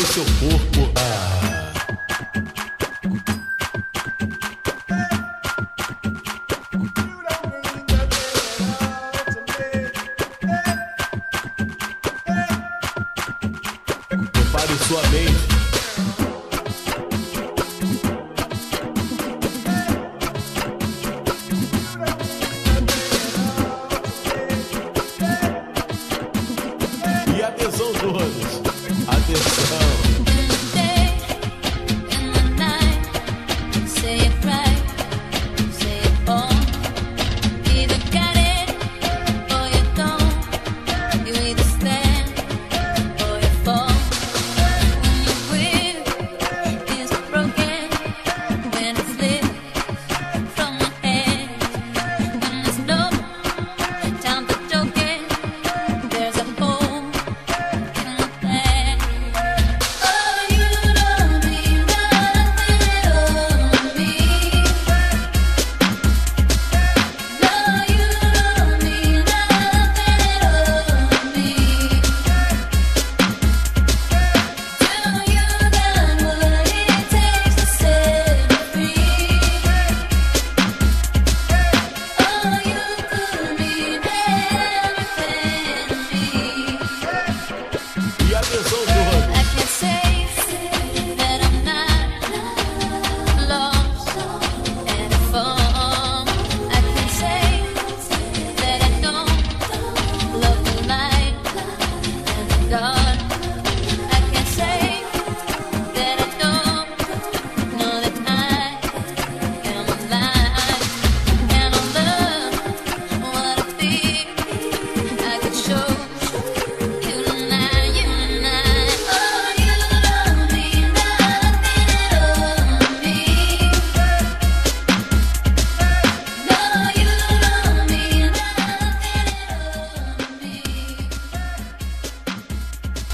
o seu corpo.